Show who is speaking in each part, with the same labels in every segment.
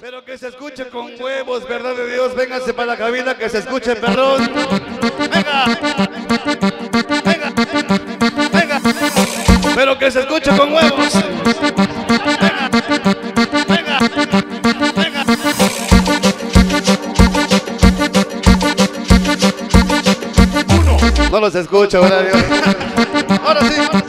Speaker 1: Pero que se escuche con huevos, verdad de Dios. Vénganse para la cabina, que se escuche, perrón. Venga. Venga. Venga. Pero que se escuche con huevos. Venga. Venga. Venga. No los escucho, ¿verdad? Dios? Ahora sí.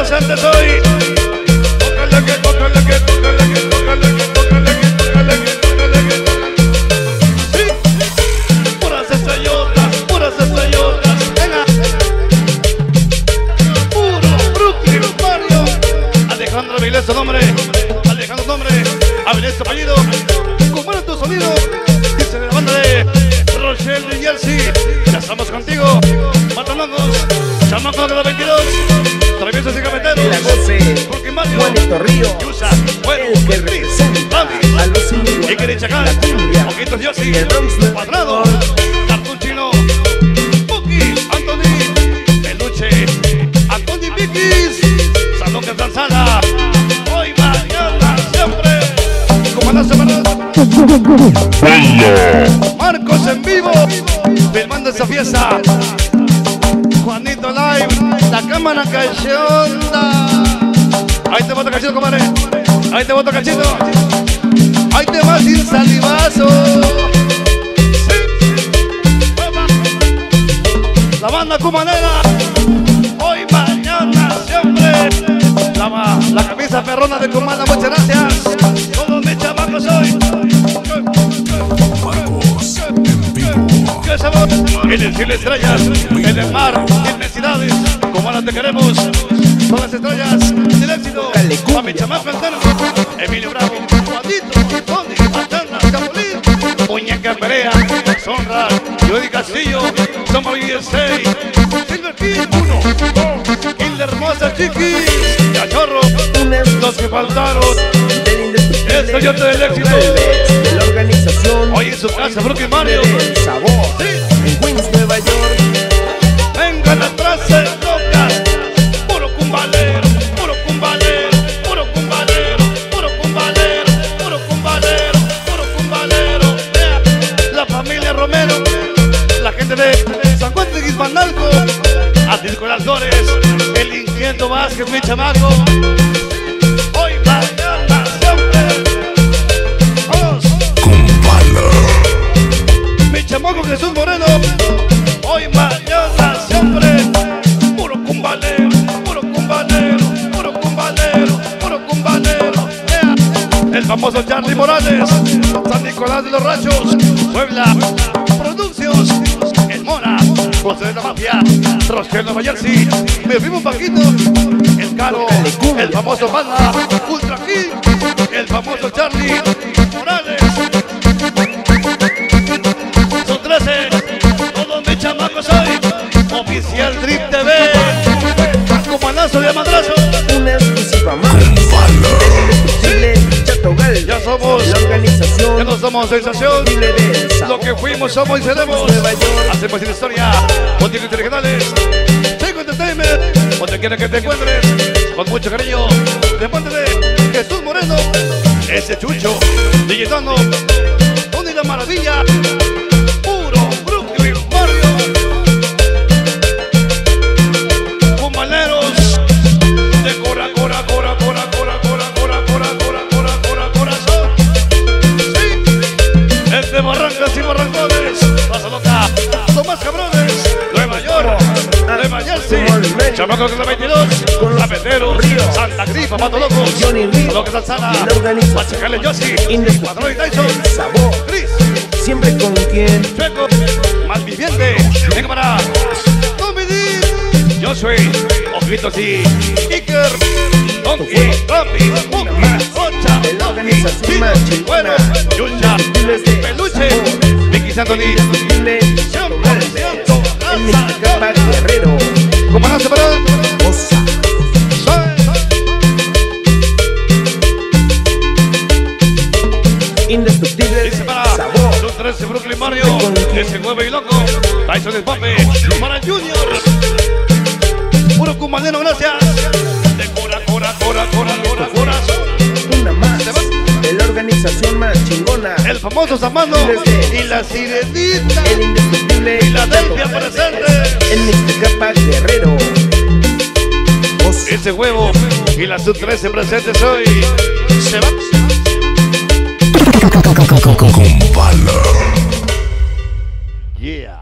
Speaker 1: Hoy. Estrellotas. Venga. Puro Brooklyn Mario. Alejandro Avilés nombre. Alejandro nombre. Avilés su apellido. ¿Cómo era tu sonido? Dice la banda de Rochelle Jersey. Estamos contigo. Matanongos. Chamacos de la 22.
Speaker 2: Juanito Río, el que representa a los indios, la cumbia, el Bronx
Speaker 1: Cuadrado,
Speaker 2: York.
Speaker 1: Cartoon Chino, Puki, Anthony, Peluche, Anthony Vikis, Salón Castanzala, hoy, mañana, siempre, como la semana. Marcos en vivo, filmando esa fiesta. Juanito Live, la cámara cachonda. Ahí te boto cachito, comadre. Ahí te boto cachito. Ahí te vas sin salivazo. La banda cumanera. Hoy, mañana, siempre. La, la camisa perrona de Comanda, muchas gracias. Todos mis chamacos hoy. En el cielo estrellas, en el mar, inmensidades. Comanda, te queremos. Todas las estrellas.
Speaker 2: Dale, cumbia.
Speaker 1: A mi chamaco entero. Emilio Bravo, Juanito, Tony, Matana, Capulín, Muñeca Perea, Sonra, Judy Castillo, Toma BSA, Silver King, uno, dos, y la hermosa Chiquis, Cachorro, los que faltaron.
Speaker 2: del indescriptible
Speaker 1: Estrellota del éxito.
Speaker 2: De la organización
Speaker 1: Hoy en su casa, Brooklyn Mario.
Speaker 2: Sabor
Speaker 1: Vázquez, mi chamaco. Hoy, mañana, siempre. Vamos. Mi chamaco Jesús Moreno. Hoy, mañana, siempre. Puro cumbalero, puro cumbalero, puro cumbalero, puro cumbalero. El famoso Charlie Morales, San Nicolás de los Rachos, Puebla, José de la Mafia, Rosquel Nueva Jersey, mi primo Paquito, El Caro, el famoso Panda, Ultra King, el famoso Charlie Morales. Somos,
Speaker 2: la organización
Speaker 1: ya no somos sensación. Lo que fuimos, somos y seremos. Hacemos historia. Contigo internacionales. Tengo Entertainment. Donde quiera que te encuentres. Con mucho cariño. De parte de Jesús Moreno. Ese chucho. Tony la Maravilla. 22, con los Cafeteros, Río, Santa Grifa, Pato Loco,
Speaker 2: Johnny Río,
Speaker 1: Lo que Salsana,
Speaker 2: y el organizo,
Speaker 1: Machacale Yossi, y Tyson,
Speaker 2: el Sabor,
Speaker 1: Chris,
Speaker 2: siempre con quien,
Speaker 1: Chueco, Malviviente, Venga para, Dominic, Josué, Ojitos y Iker, Donkey, Rambi, Pugma, Ocha,
Speaker 2: la organización más chingona, Yuya,
Speaker 1: Peluche, Vicky Santoni, Sean 13 Brooklyn Mario, ese hueve y loco, Tyson el Pape, para Junior. Puro cumbanero, gracias. De cora, cora, cora, cora, cora, corazón.
Speaker 2: Una más. De la organización más chingona.
Speaker 1: El famoso Zamando y la sirenita.
Speaker 2: El indestructible
Speaker 1: Filadelfia
Speaker 2: Chato Galvez.
Speaker 1: presente.
Speaker 2: El Mixtecapa Guerrero. Osa.
Speaker 1: Ese huevo y la sub 13 presentes hoy. Se va.
Speaker 3: Con valor.
Speaker 1: Yeah.